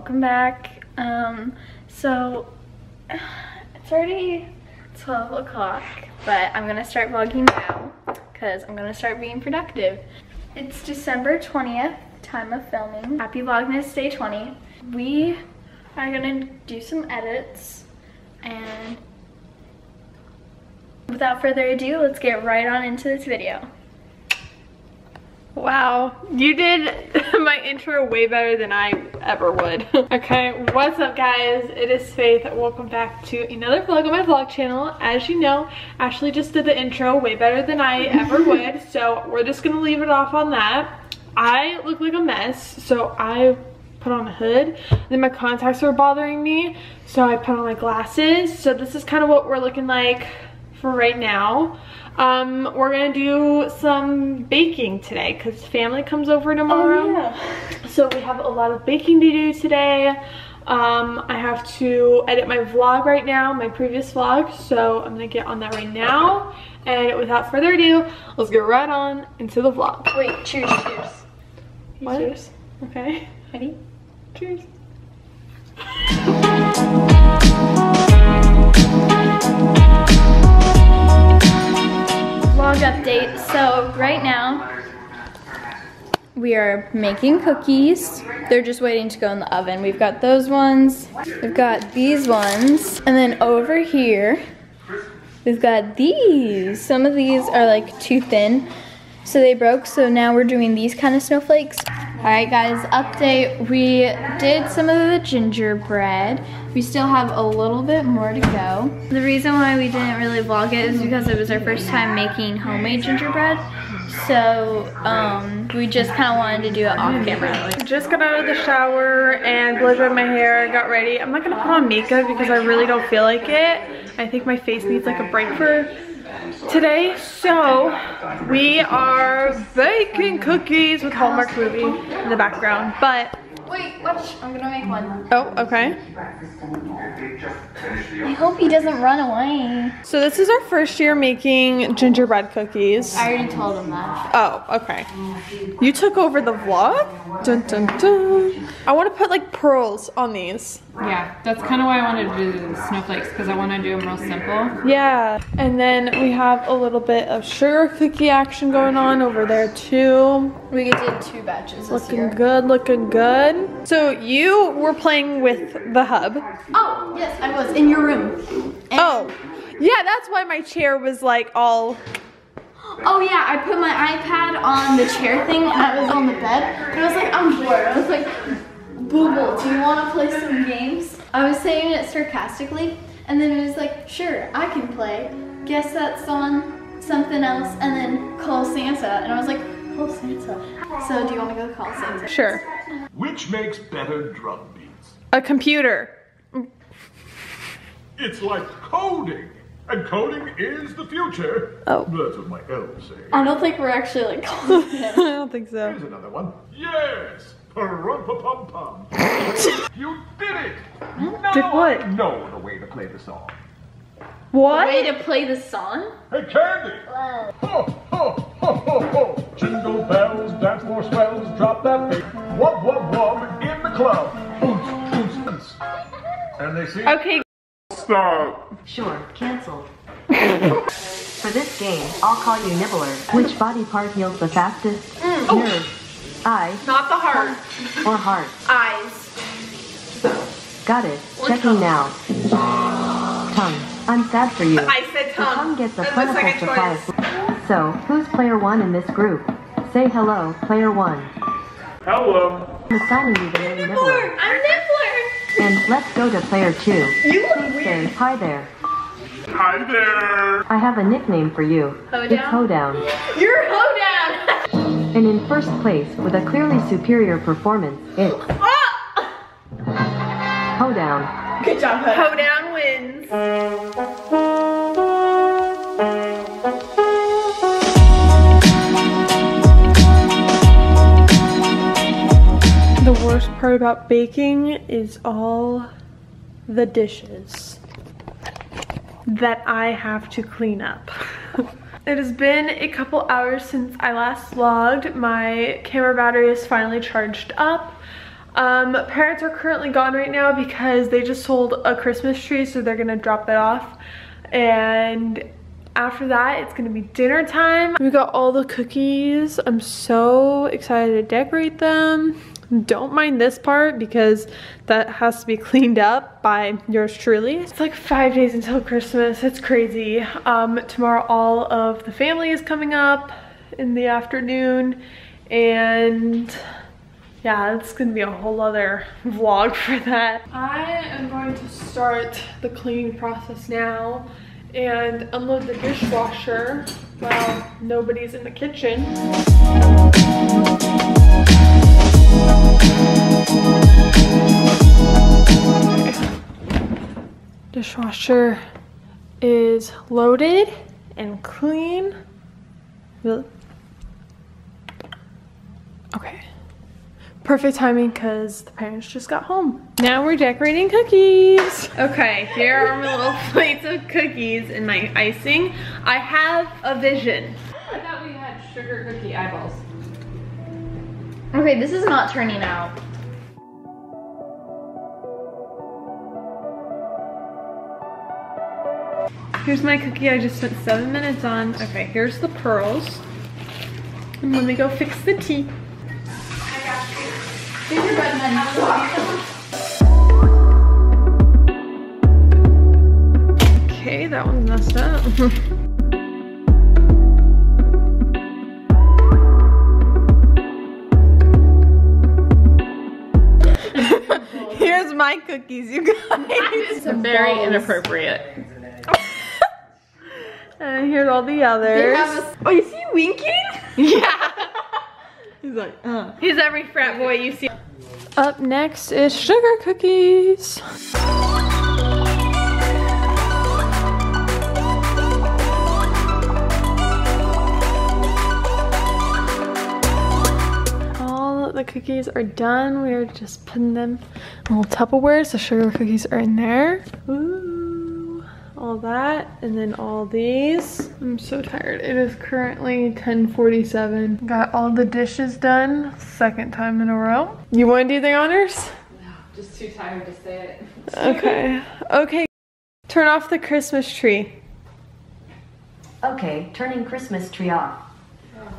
welcome back. Um, so it's already 12 o'clock, but I'm gonna start vlogging now because I'm gonna start being productive. It's December 20th, time of filming. Happy Vlogmas Day 20. We are gonna do some edits and without further ado, let's get right on into this video. Wow, you did my intro way better than I ever would. okay, what's up guys? It is Faith. Welcome back to another vlog on my vlog channel. As you know, Ashley just did the intro way better than I ever would, so we're just gonna leave it off on that. I look like a mess, so I put on a hood. Then my contacts were bothering me, so I put on my glasses. So this is kind of what we're looking like for right now. Um, we're gonna do some baking today because family comes over tomorrow. Oh, yeah. So we have a lot of baking to do today. Um, I have to edit my vlog right now, my previous vlog. So I'm gonna get on that right now. And without further ado, let's get right on into the vlog. Wait, cheers, cheers. What? Cheers. Okay. Ready? Cheers. Update. So right now, we are making cookies. They're just waiting to go in the oven. We've got those ones. We've got these ones. And then over here, we've got these. Some of these are like too thin. So they broke, so now we're doing these kind of snowflakes. All right guys, update. We did some of the gingerbread. We still have a little bit more to go. The reason why we didn't really vlog it is because it was our first time making homemade gingerbread. So um, we just kind of wanted to do it off camera. Just got out of the shower and blow dried my hair, got ready. I'm not gonna put on makeup because I really don't feel like it. I think my face needs like a break for today. So we are baking cookies with Hallmark movie in the background. But Wait, watch. I'm gonna make one. oh, okay. I hope he doesn't run away. So this is our first year making gingerbread cookies. I already told him that. Oh, okay. You took over the vlog? Dun, dun, dun. I want to put like pearls on these. Yeah, that's kind of why I wanted to do the snowflakes because I want to do them real simple. Yeah, and then we have a little bit of sugar cookie action going on over there too. We did two batches this Looking year. good, looking good. So you were playing with the hub. Oh, yes, I was in your room. And- Oh, yeah, that's why my chair was like all. Oh yeah, I put my iPad on the chair thing and I was on the bed. And I was like, I'm bored. I was like, Google, do you want to play some games? I was saying it sarcastically, and then it was like, sure, I can play. Guess that's on something else, and then call Santa. And I was like, call Santa. So do you want to go call Santa? Sure. Which makes better drum beats? A computer. It's like coding, and coding is the future. Oh. That's what my elves say. I don't think we're actually like calling I don't think so. Here's another one. Yes! Pum-pum-pum. you did it! Now Did what? I know the way to play the song. What? Way to play the song? Hey, Candy! Ho, ho, ho, ho, ho! Jingle bells, dance more swells, drop that beat. Club. And they see... Okay. Stop! Sure, cancelled. For this game, I'll call you Nibbler. Which body part heals the fastest? Mm. Nerve, eye, Not the heart. or heart? Eyes. Got it. Checking now. Tongue. I'm sad for you. I said The tongue. tongue gets a plentiful second supply So, who's player one in this group? Say hello, player one. Hello. I'm assigning you the name Nibbler. I'm Nibbler! And let's go to player two. You look Please say weird. hi there. Hi there. I have a nickname for you. Hoedown? It's Hoedown. You're hoedown! And in first place, with a clearly superior performance, it's ah! Hoedown. Good job, Hoedown wins. Part about baking is all the dishes that I have to clean up. it has been a couple hours since I last vlogged. My camera battery is finally charged up. Um, parents are currently gone right now because they just sold a Christmas tree, so they're gonna drop that off. And after that, it's gonna be dinner time. We got all the cookies. I'm so excited to decorate them. Don't mind this part because that has to be cleaned up by yours truly. It's like five days until Christmas. It's crazy. Um, tomorrow, all of the family is coming up in the afternoon and yeah, it's gonna be a whole other vlog for that. I am going to start the cleaning process now and unload the dishwasher while nobody's in the kitchen. Dishwasher is loaded and clean. Okay. Perfect timing because the parents just got home. Now we're decorating cookies. Okay, here are my little plates of cookies and my icing. I have a vision. I thought we had sugar cookie eyeballs. Okay, this is not turning out. Here's my cookie I just spent seven minutes on. Okay, here's the pearls. And let me go fix the tea. Okay, that one's messed up. Here's my cookies, you guys. It's very inappropriate. And here's all the others. oh, you see winking? Yeah. He's like, uh. He's every frat boy you see. Up next is sugar cookies. All the cookies are done. We are just putting them in little Tupperware, The sugar cookies are in there. Ooh, all that, and then all these. I'm so tired. It is currently 10:47. Got all the dishes done, second time in a row. You want to do the honors? No, just too tired to say it. Okay. Okay. Turn off the Christmas tree. Okay, turning Christmas tree off.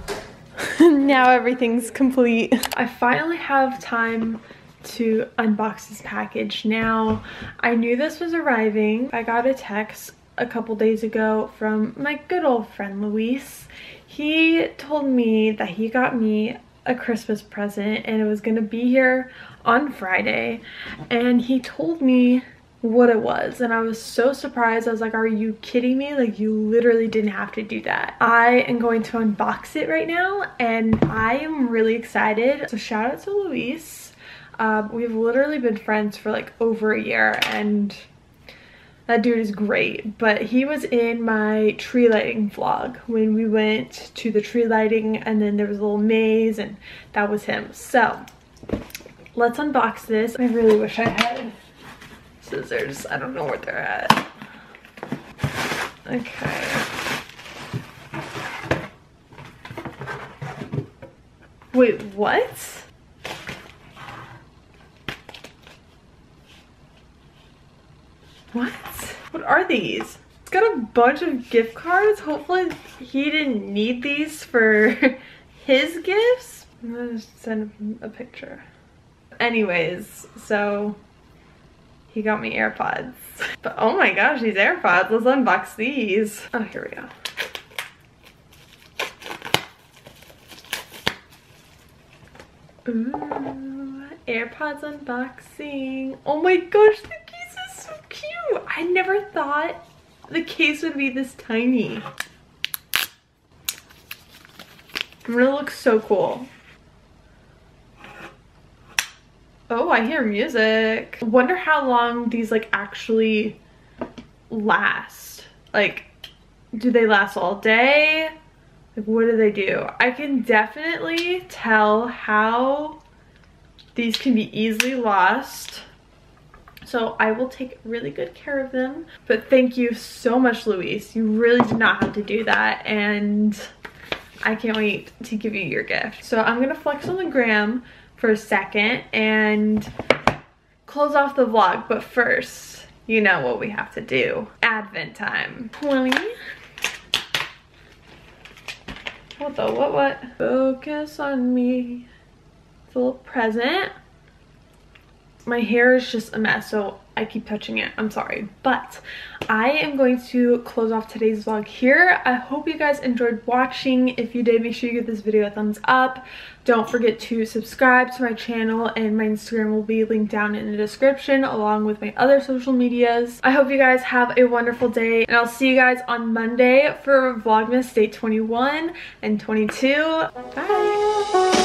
now everything's complete. I finally have time to unbox this package now. I knew this was arriving. I got a text a couple days ago from my good old friend Luis. He told me that he got me a Christmas present and it was gonna be here on Friday and he told me what it was and I was so surprised. I was like, are you kidding me? Like you literally didn't have to do that. I am going to unbox it right now and I am really excited. So shout out to Luis. Um, we've literally been friends for like over a year and that dude is great. But he was in my tree lighting vlog when we went to the tree lighting and then there was a little maze and that was him. So let's unbox this. I really wish I had scissors. I don't know where they're at. Okay. Wait, what? What? What are these? It's got a bunch of gift cards. Hopefully he didn't need these for his gifts. I'm gonna send him a picture. Anyways, so he got me AirPods. But oh my gosh, these AirPods. Let's unbox these. Oh, here we go. Ooh, AirPods unboxing. Oh my gosh, the case is so cute. I never thought the case would be this tiny. I'm gonna look so cool. Oh, I hear music. Wonder how long these like actually last. Like, do they last all day? Like, what do they do? I can definitely tell how these can be easily lost. So I will take really good care of them. But thank you so much, Luis. You really did not have to do that. And I can't wait to give you your gift. So I'm gonna flex on the gram for a second and close off the vlog. But first, you know what we have to do. Advent time. 20. What the, what, what? Focus on me. It's a little present. My hair is just a mess, so I keep touching it. I'm sorry. But I am going to close off today's vlog here. I hope you guys enjoyed watching. If you did, make sure you give this video a thumbs up. Don't forget to subscribe to my channel and my Instagram will be linked down in the description along with my other social medias. I hope you guys have a wonderful day and I'll see you guys on Monday for Vlogmas Day 21 and 22. Bye!